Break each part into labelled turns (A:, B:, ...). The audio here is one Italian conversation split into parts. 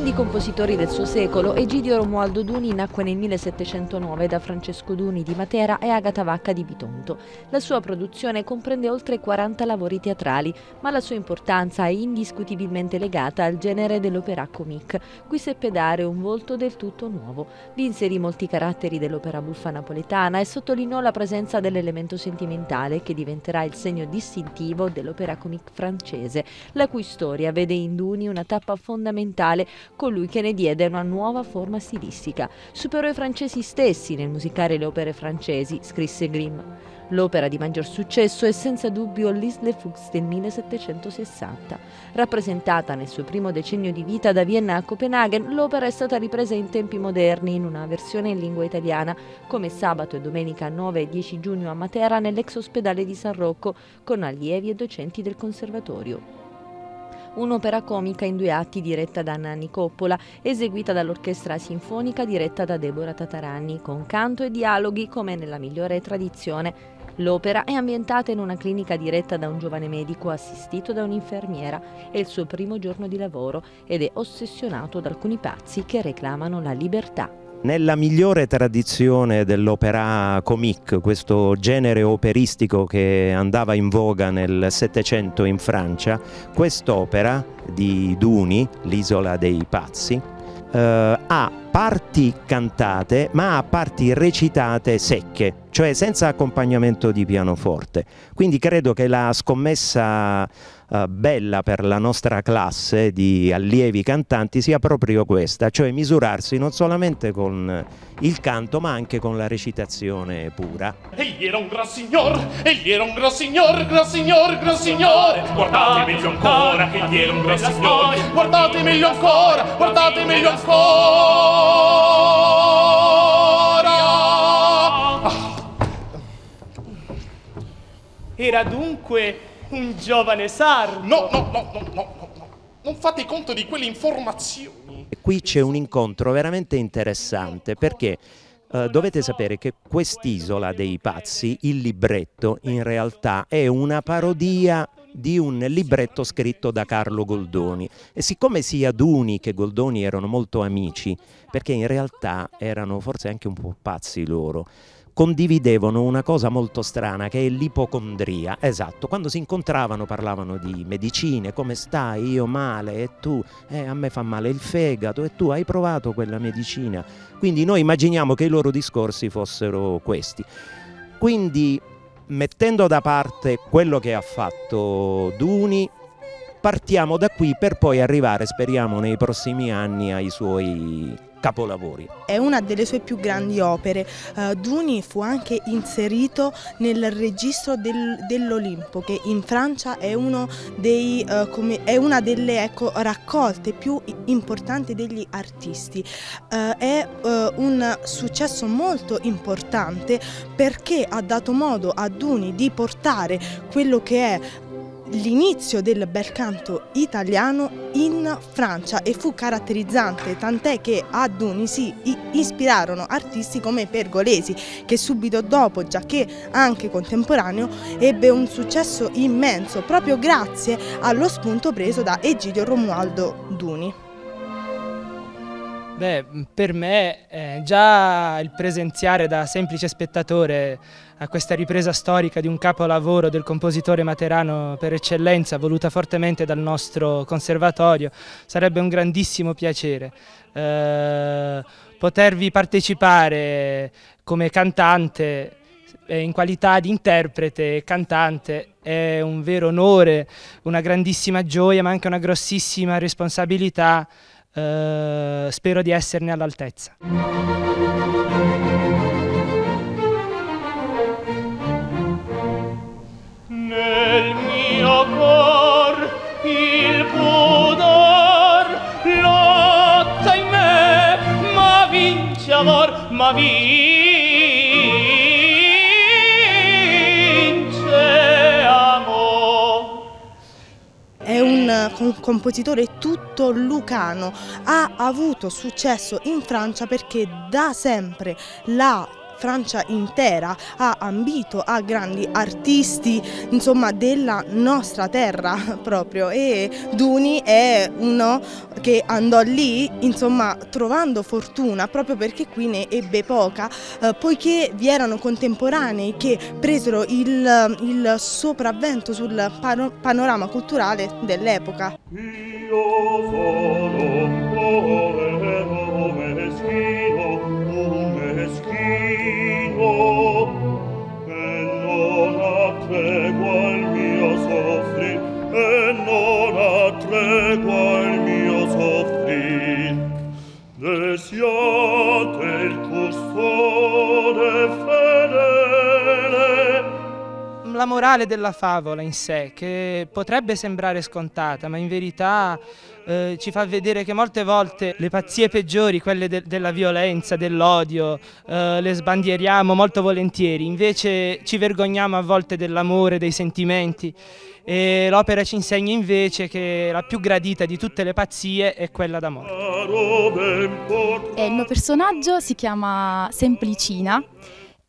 A: Grandi compositori del suo secolo, Egidio Romualdo Duni nacque nel 1709 da Francesco Duni di Matera e Agata Vacca di Bitonto. La sua produzione comprende oltre 40 lavori teatrali, ma la sua importanza è indiscutibilmente legata al genere dell'opera comique, cui seppe dare un volto del tutto nuovo. Vi inserì molti caratteri dell'opera buffa napoletana e sottolineò la presenza dell'elemento sentimentale che diventerà il segno distintivo dell'opera comique francese, la cui storia vede in Duni una tappa fondamentale colui che ne diede una nuova forma stilistica. Superò i francesi stessi nel musicare le opere francesi, scrisse Grimm. L'opera di maggior successo è senza dubbio L'Isle Fuchs del 1760. Rappresentata nel suo primo decennio di vita da Vienna a Copenaghen, l'opera è stata ripresa in tempi moderni in una versione in lingua italiana, come sabato e domenica 9 e 10 giugno a Matera nell'ex ospedale di San Rocco, con allievi e docenti del conservatorio un'opera comica in due atti diretta da Nanni Coppola, eseguita dall'orchestra sinfonica diretta da Deborah Tataranni, con canto e dialoghi come nella migliore tradizione. L'opera è ambientata in una clinica diretta da un giovane medico assistito da un'infermiera. È il suo primo giorno di lavoro ed è ossessionato da alcuni pazzi che reclamano la libertà.
B: Nella migliore tradizione dell'opera comique, questo genere operistico che andava in voga nel Settecento in Francia, quest'opera di Duni, L'isola dei pazzi, eh, ha parti cantate ma ha parti recitate secche, cioè senza accompagnamento di pianoforte. Quindi credo che la scommessa eh, bella per la nostra classe di allievi cantanti sia proprio questa, cioè misurarsi non solamente con il canto ma anche con la recitazione pura.
C: Egli era un gran signor, egli era un gran signor, gran signor, gran signore. Guardate meglio ancora, egli era un gran signor. Guardate meglio ancora, guardate meglio ancora. Ah.
D: Era dunque un giovane sardo.
C: No, no, no, no, no, no, no. Non fate conto di quelle informazioni.
B: E qui c'è un incontro veramente interessante perché Uh, dovete sapere che quest'isola dei pazzi, il libretto, in realtà è una parodia di un libretto scritto da Carlo Goldoni e siccome sia Duni che Goldoni erano molto amici, perché in realtà erano forse anche un po' pazzi loro, condividevano una cosa molto strana che è l'ipocondria. Esatto, quando si incontravano parlavano di medicine, come stai, io male e tu, eh, a me fa male il fegato e tu hai provato quella medicina. Quindi noi immaginiamo che i loro discorsi fossero questi. Quindi mettendo da parte quello che ha fatto Duni, partiamo da qui per poi arrivare, speriamo, nei prossimi anni ai suoi capolavori.
E: È una delle sue più grandi opere. Uh, Duni fu anche inserito nel registro del, dell'Olimpo, che in Francia è, dei, uh, come, è una delle ecco, raccolte più importanti degli artisti. Uh, è un successo molto importante perché ha dato modo a Duni di portare quello che è l'inizio del bel canto italiano in Francia e fu caratterizzante, tant'è che a Duni si ispirarono artisti come Pergolesi, che subito dopo, già che anche contemporaneo, ebbe un successo immenso proprio grazie allo spunto preso da Egidio Romualdo Duni.
D: Beh, per me eh, già il presenziare da semplice spettatore a questa ripresa storica di un capolavoro del compositore materano per eccellenza, voluta fortemente dal nostro conservatorio, sarebbe un grandissimo piacere. Eh, potervi partecipare come cantante eh, in qualità di interprete e cantante è un vero onore, una grandissima gioia ma anche una grossissima responsabilità eh, spero di esserne all'altezza.
C: Nel mio cor il pudor lotta in me, ma vince amor, ma vince
E: compositore tutto lucano, ha avuto successo in Francia perché da sempre la Francia intera ha ambito a grandi artisti insomma della nostra terra proprio e Duni è uno che andò lì insomma trovando fortuna proprio perché qui ne ebbe poca eh, poiché vi erano contemporanei che presero il, il sopravvento sul panorama culturale dell'epoca. Io sono
D: morale della favola in sé, che potrebbe sembrare scontata, ma in verità eh, ci fa vedere che molte volte le pazzie peggiori, quelle de della violenza, dell'odio, eh, le sbandieriamo molto volentieri, invece ci vergogniamo a volte dell'amore, dei sentimenti. E l'opera ci insegna invece che la più gradita di tutte le pazzie è quella d'amore.
F: il mio personaggio si chiama Semplicina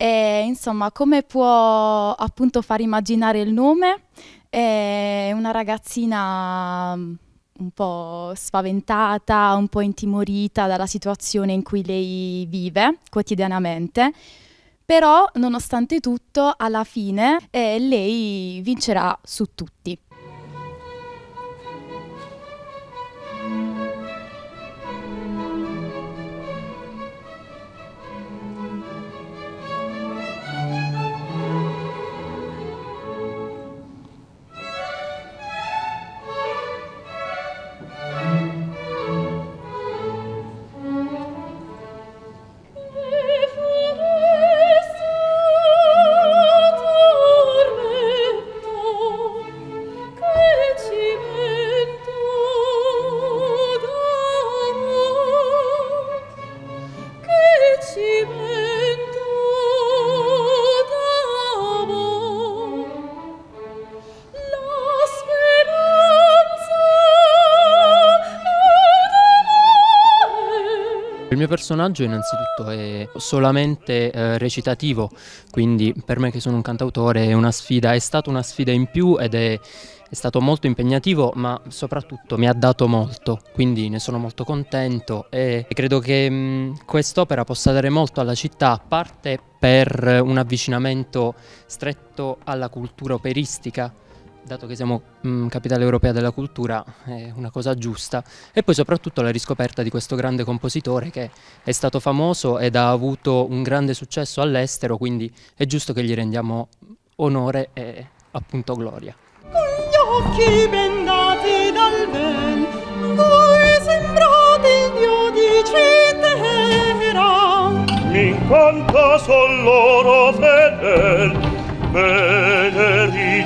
F: e insomma, come può appunto far immaginare il nome, è una ragazzina mm, un po' spaventata, un po' intimorita dalla situazione in cui lei vive quotidianamente. Però, nonostante tutto, alla fine eh, lei vincerà su tutti.
G: Mio personaggio innanzitutto è solamente eh, recitativo, quindi per me che sono un cantautore è una sfida, è stata una sfida in più ed è, è stato molto impegnativo, ma soprattutto mi ha dato molto, quindi ne sono molto contento e credo che quest'opera possa dare molto alla città, a parte per un avvicinamento stretto alla cultura operistica dato che siamo mh, mm, capitale europea della cultura, è una cosa giusta. E poi soprattutto la riscoperta di questo grande compositore che è stato famoso ed ha avuto un grande successo all'estero, quindi è giusto che gli rendiamo onore e appunto gloria.
H: Con gli occhi bendati dal vento, voi sembrate il Dio di città.
C: sol loro fedel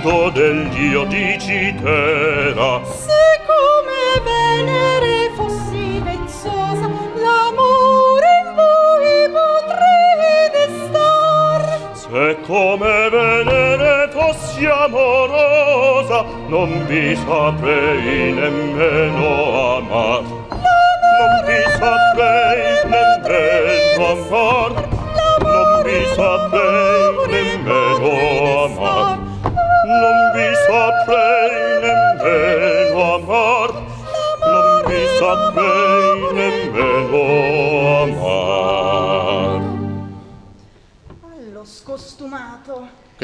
C: culto del dio di Citera.
H: Se come Venere fossi vezzosa, l'amore in voi potrei destar.
C: Se come Venere fossi amorosa, non vi saprei nemmeno amar. Non vi saprei nemmeno amar. Non vi saprei nemmeno amar.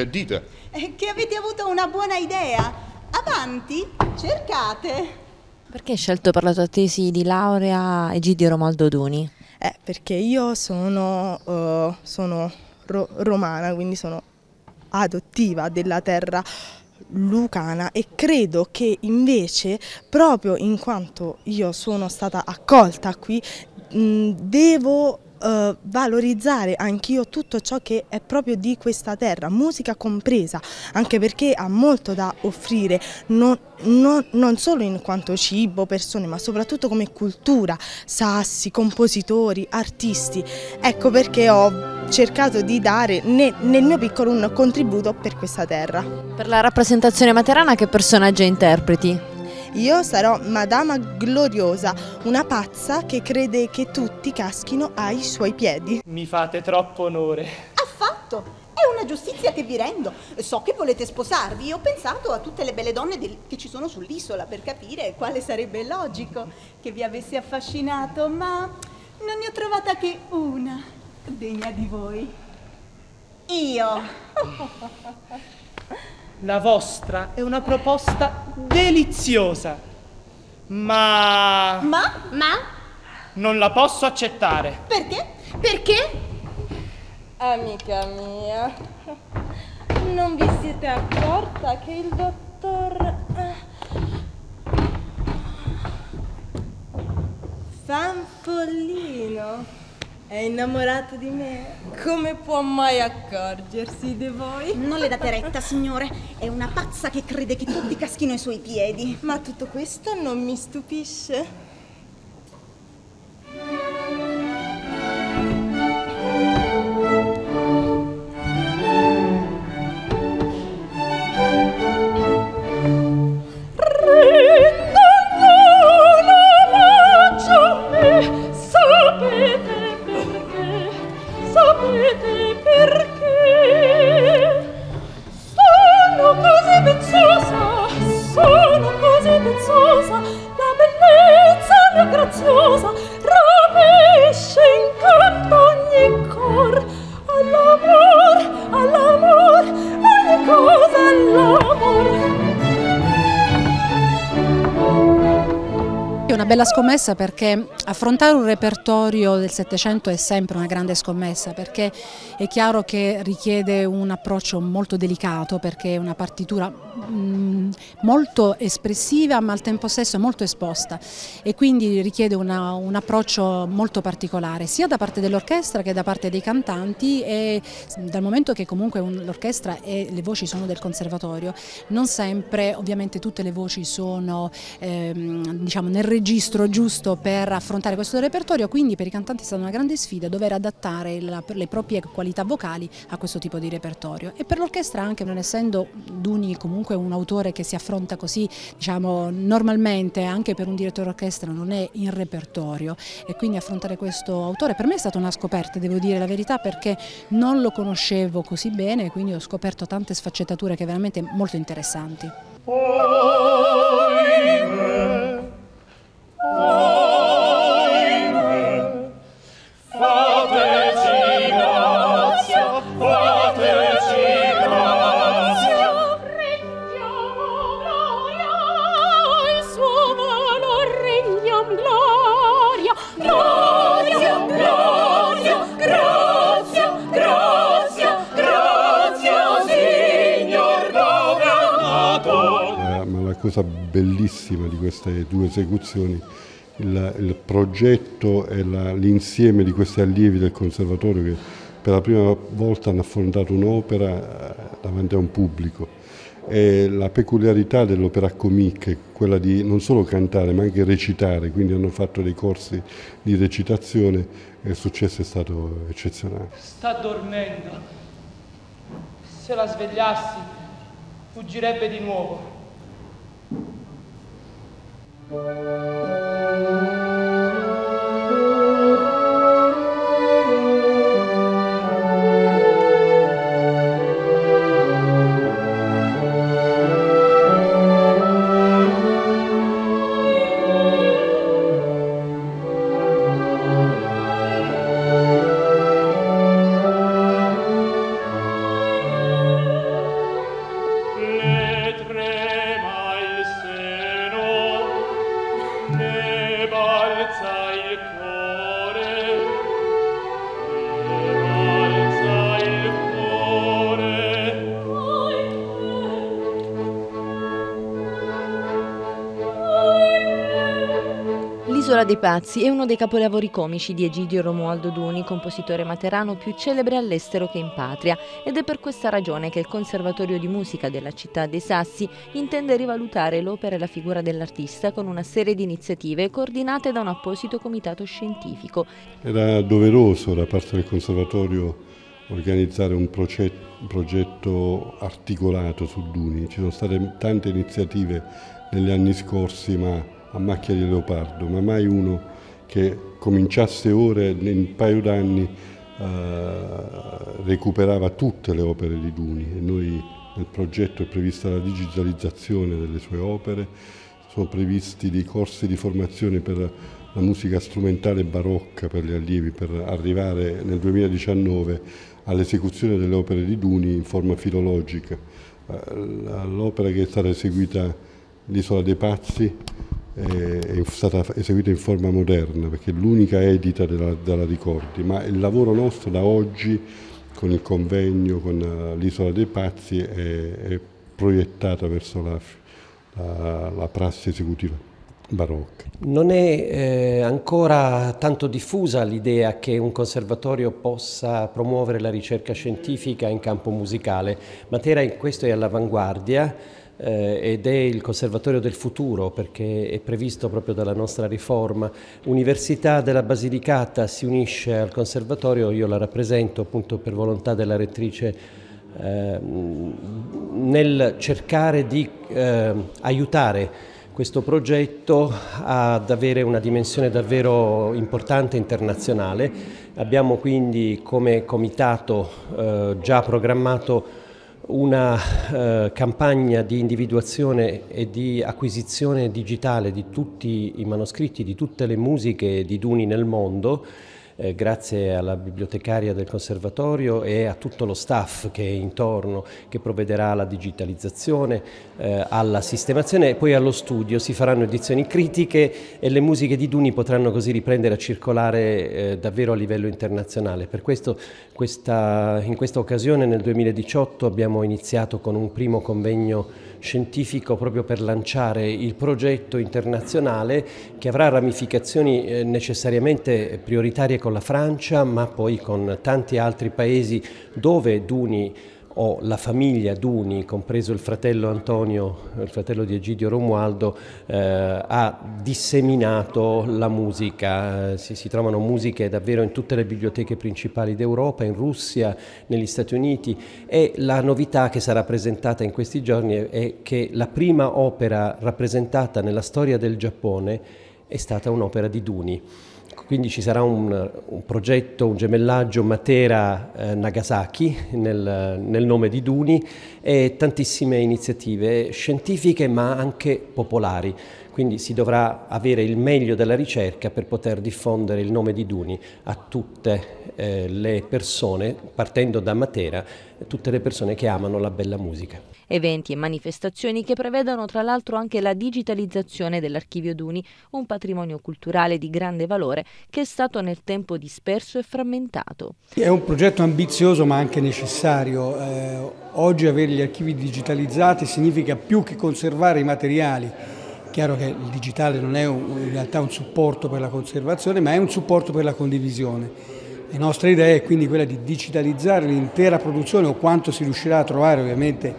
I: Che dite?
H: È che avete avuto una buona idea Avanti, cercate
A: Perché hai scelto per la tua tesi di laurea Egidio Romaldo Duni?
E: Eh, perché io sono, eh, sono ro- romana, quindi sono adottiva della terra lucana e credo che invece proprio in quanto io sono stata accolta qui mh, devo eh, valorizzare anch'io tutto ciò che è proprio di questa terra, musica compresa, anche perché ha molto da offrire, non, non- non solo in quanto cibo, persone, ma soprattutto come cultura, sassi, compositori, artisti. Ecco perché ho cercato di dare ne- nel mio piccolo un contributo per questa terra.
A: Per la rappresentazione materana che personaggio interpreti?
E: Io sarò Madama Gloriosa, una pazza che crede che tutti caschino ai suoi piedi.
D: Mi fate troppo onore.
H: Affatto, è una giustizia che vi rendo. So che volete sposarvi. Ho pensato a tutte le belle donne del- che ci sono sull'isola Per capire quale sarebbe logico Che vi avesse affascinato Ma non ne ho trovata che una Degna di voi. Io
D: La vostra è una proposta deliziosa, ma
H: Ma? Ma?
D: non la posso accettare.
H: Perché? Perché?
E: Amica mia, non vi siete accorta che il dottor Fanfollino è innamorato di me? Come può mai accorgersi di voi?
H: Non le date retta, signore È una pazza che crede che tutti caschino ai suoi piedi
E: Ma tutto questo non mi stupisce.
J: Bella scommessa perché affrontare un repertorio del Settecento è sempre una grande scommessa perché è chiaro che richiede un approccio molto delicato perché è una partitura molto espressiva ma al tempo stesso molto esposta. E quindi richiede una- un approccio molto particolare sia da parte dell'orchestra che da parte dei cantanti e dal momento che comunque un- l'orchestra e le voci sono del conservatorio non sempre ovviamente tutte le voci sono ehm, diciamo, nel registro giusto per affrontare questo repertorio, quindi per i cantanti è stata una grande sfida dover adattare la- le proprie qualità vocali a questo tipo di repertorio. E per l'orchestra anche non essendo Duni comunque un autore che si affronta così diciamo normalmente anche per un direttore orchestra non è in repertorio e quindi affrontare questo autore per me è stata una scoperta devo dire la verità perché non lo conoscevo così bene e quindi ho scoperto tante sfaccettature che veramente molto interessanti.
C: Fateci grazia,
K: cosa bellissima di queste due esecuzioni il, il progetto e l'insieme di questi allievi del conservatorio che per la prima volta hanno affrontato un'opera eh, davanti a un pubblico. E la peculiarità dell'opera comique è quella di non solo cantare ma anche recitare, quindi hanno fatto dei corsi di recitazione e il successo è stato eccezionale.
D: Sta dormendo. Se la svegliassi, fuggirebbe di nuovo.
A: Música L'isola dei pazzi è uno dei capolavori comici di Egidio Romualdo Duni, compositore materano più celebre all'estero che in patria, ed è per questa ragione che il Conservatorio di Musica della città dei Sassi intende rivalutare l'opera e la figura dell'artista con una serie di iniziative coordinate da un apposito comitato scientifico.
K: Era doveroso da parte del Conservatorio organizzare un progetto articolato su Duni. Ci sono state tante iniziative negli anni scorsi, ma a macchia di leopardo, ma mai uno che cominciasse ora in un paio d'anni eh, recuperava tutte le opere di Duni e noi nel progetto è prevista la digitalizzazione delle sue opere, sono previsti dei corsi di formazione per la musica strumentale barocca per gli allievi per arrivare nel 2019 all'esecuzione delle opere di Duni in forma filologica. Eh, l'opera che è stata eseguita l'Isola dei Pazzi è stata eseguita in forma moderna perché è l'unica edita della, della Ricordi, ma il lavoro nostro da oggi con il convegno, con eh, l'isola dei pazzi è, è proiettata verso la, la, la, prassi esecutiva barocca.
I: Non è eh, ancora tanto diffusa l'idea che un conservatorio possa promuovere la ricerca scientifica in campo musicale. Matera in questo è all'avanguardia eh, ed è il Conservatorio del Futuro perché è previsto proprio dalla nostra riforma. Università della Basilicata si unisce al Conservatorio, io la rappresento appunto per volontà della rettrice eh, nel cercare di eh, aiutare questo progetto ad avere una dimensione davvero importante internazionale. Abbiamo quindi come comitato eh, già programmato una eh, campagna di individuazione e di acquisizione digitale di tutti i manoscritti, di tutte le musiche di Duni nel mondo eh, grazie alla bibliotecaria del conservatorio e a tutto lo staff che è intorno, che provvederà alla digitalizzazione, eh, alla sistemazione e poi allo studio. Si faranno edizioni critiche e le musiche di Duni potranno così riprendere a circolare eh, davvero a livello internazionale. Per questo questa, in questa occasione nel 2018 abbiamo iniziato con un primo convegno scientifico proprio per lanciare il progetto internazionale che avrà ramificazioni eh, necessariamente prioritarie con la Francia ma poi con tanti altri paesi dove Duni o la famiglia Duni, compreso il fratello Antonio, il fratello di Egidio Romualdo, eh, ha disseminato la musica. Eh, si, si, trovano musiche davvero in tutte le biblioteche principali d'Europa, in Russia, negli Stati Uniti e la novità che sarà presentata in questi giorni è che la prima opera rappresentata nella storia del Giappone è stata un'opera di Duni. Quindi ci sarà un, un progetto, un gemellaggio Matera-Nagasaki eh, nel, nel, nome di Duni e tantissime iniziative scientifiche ma anche popolari. Quindi si dovrà avere il meglio della ricerca per poter diffondere il nome di Duni a tutte eh, le persone, partendo da Matera, tutte le persone che amano la bella musica
A: eventi e manifestazioni che prevedono tra l'altro anche la digitalizzazione dell'archivio Duni, un patrimonio culturale di grande valore che è stato nel tempo disperso e frammentato.
L: È un progetto ambizioso ma anche necessario. Eh, oggi avere gli archivi digitalizzati significa più che conservare i materiali, Chiaro che il digitale non è in realtà un supporto per la conservazione, ma è un supporto per la condivisione. La nostra idea è quindi quella di digitalizzare l'intera produzione o quanto si riuscirà a trovare ovviamente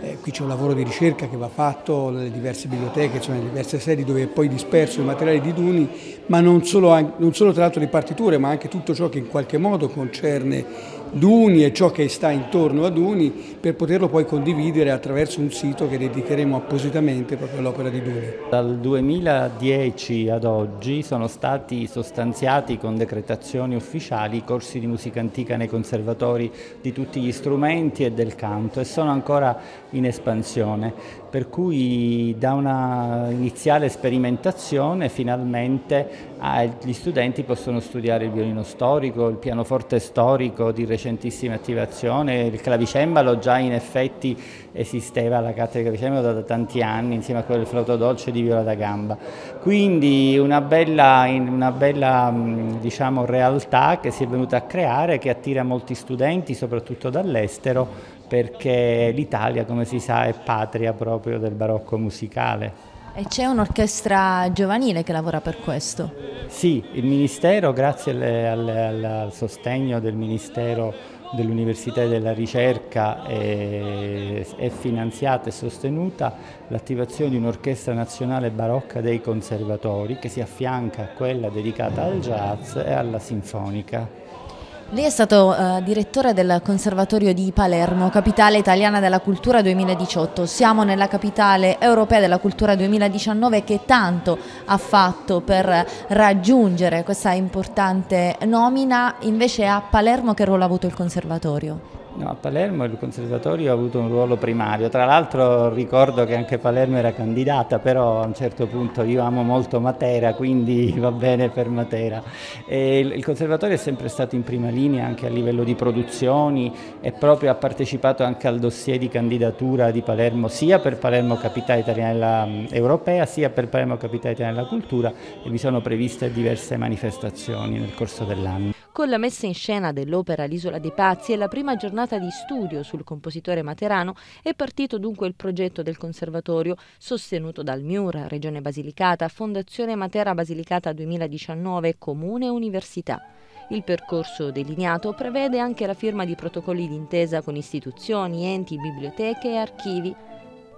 L: eh, qui c'è un lavoro di ricerca che va fatto nelle diverse biblioteche, insomma, nelle diverse sedi dove è poi disperso il materiale di Duni, ma non solo, non solo tra l'altro le partiture, ma anche tutto ciò che in qualche modo concerne Duni e ciò che sta intorno a Duni per poterlo poi condividere attraverso un sito che dedicheremo appositamente proprio all'opera di Duni.
M: Dal 2010 ad oggi sono stati sostanziati con decretazioni ufficiali corsi di musica antica nei conservatori di tutti gli strumenti e del canto e sono ancora in espansione, per cui da una iniziale sperimentazione finalmente ah, gli studenti possono studiare il violino storico, il pianoforte storico di recentissima attivazione, il clavicembalo già in effetti esisteva alla cattedra di clavicembalo da tanti anni insieme a quello del flauto dolce di viola da gamba. Quindi una bella, una bella diciamo, realtà che si è venuta a creare che attira molti studenti soprattutto dall'estero perché l'Italia, come si sa, è patria proprio del barocco musicale.
A: E c'è un'orchestra giovanile che lavora per questo?
M: Sì, il Ministero, grazie alle, alle, al sostegno del Ministero dell'Università e della Ricerca, è, è finanziata e sostenuta l'attivazione di un'orchestra nazionale barocca dei conservatori che si affianca a quella dedicata al jazz e alla sinfonica.
A: Lei è stato uh, direttore del Conservatorio di Palermo, capitale italiana della cultura 2018. Siamo nella capitale europea della cultura 2019 che tanto ha fatto per raggiungere questa importante nomina, invece a Palermo che ruolo ha avuto il Conservatorio?
M: No, a Palermo il conservatorio ha avuto un ruolo primario, tra l'altro ricordo che anche Palermo era candidata, però a un certo punto io amo molto Matera, quindi va bene per Matera. E il conservatorio è sempre stato in prima linea anche a livello di produzioni e proprio ha partecipato anche al dossier di candidatura di Palermo, sia per Palermo Capitale Italiana mm, Europea, sia per Palermo Capitale Italiana della Cultura e vi sono previste diverse manifestazioni nel corso dell'anno.
A: Con la messa in scena dell'opera L'isola dei pazzi e la prima giornata di studio sul compositore materano è partito dunque il progetto del conservatorio sostenuto dal MIUR, Regione Basilicata, Fondazione Matera Basilicata 2019, Comune e Università. Il percorso delineato prevede anche la firma di protocolli d'intesa con istituzioni, enti, biblioteche e archivi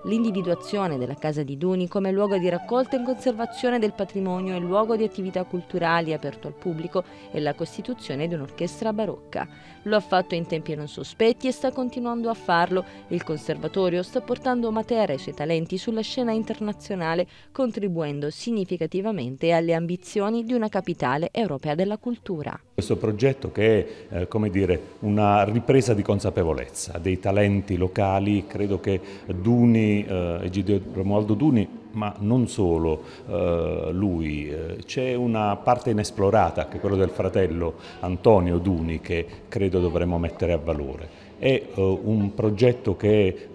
A: L'individuazione della Casa di Duni come luogo di raccolta e conservazione del patrimonio e luogo di attività culturali aperto al pubblico e la costituzione di un'orchestra barocca. Lo ha fatto in tempi non sospetti e sta continuando a farlo. Il Conservatorio sta portando Matera e i suoi talenti sulla scena internazionale, contribuendo significativamente alle ambizioni di una capitale europea della cultura.
N: Questo progetto che è eh, dire, una ripresa di consapevolezza dei talenti locali, credo che Duni eh, Egidio Romualdo Duni, ma non solo eh, lui, eh, c'è una parte inesplorata che è quella del fratello Antonio Duni che credo dovremmo mettere a valore. È un progetto che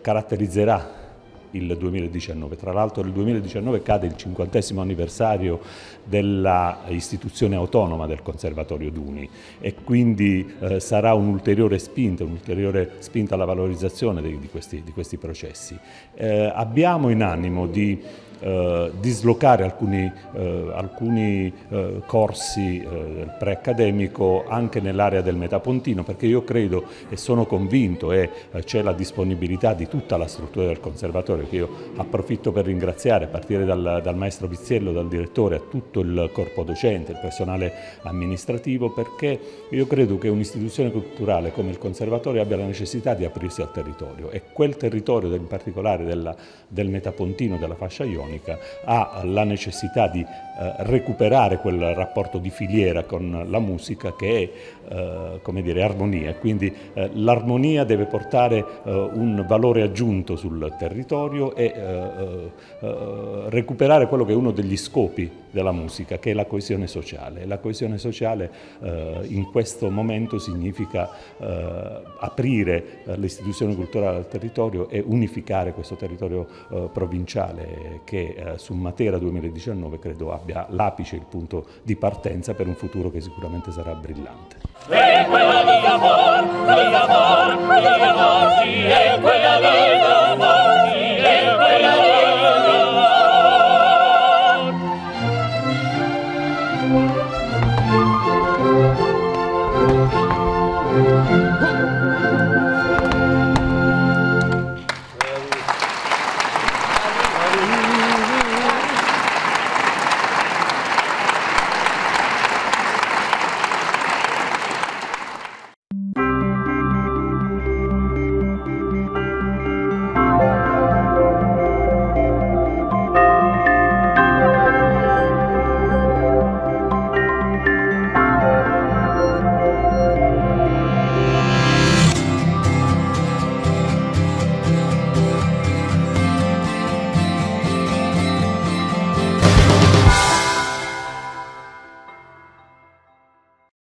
N: caratterizzerà il 2019. Tra l'altro nel 2019 cade il cinquantesimo anniversario dell'istituzione autonoma del Conservatorio Duni e quindi eh, sarà un'ulteriore spinta, un'ulteriore spinta alla valorizzazione di, di, questi, di questi, processi. Eh, abbiamo in animo di eh, dislocare alcuni, eh, alcuni eh, corsi eh, preaccademico anche nell'area del Metapontino perché io credo e sono convinto e eh, c'è la disponibilità di tutta la struttura del conservatorio che io approfitto per ringraziare a partire dal, dal maestro Pizziello, dal direttore, a tutto il corpo docente, il personale amministrativo perché io credo che un'istituzione culturale come il conservatorio abbia la necessità di aprirsi al territorio e quel territorio in particolare della, del Metapontino, della fascia ionica elettronica ha la necessità di eh, recuperare quel rapporto di filiera con la musica che è eh, come dire, armonia. Quindi eh, l'armonia deve portare eh, un valore aggiunto sul territorio e eh, eh, recuperare quello che è uno degli scopi della musica, che è la coesione sociale. La coesione sociale in questo momento significa aprire l'istituzione culturale al territorio e unificare questo territorio provinciale che che eh, su Matera 2019 credo abbia l'apice, il punto di partenza per un futuro che sicuramente sarà brillante. E quella di amor, di amor, di amor, sì, è quella di amor, sì, è quella di amor.